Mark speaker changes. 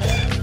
Speaker 1: Yeah.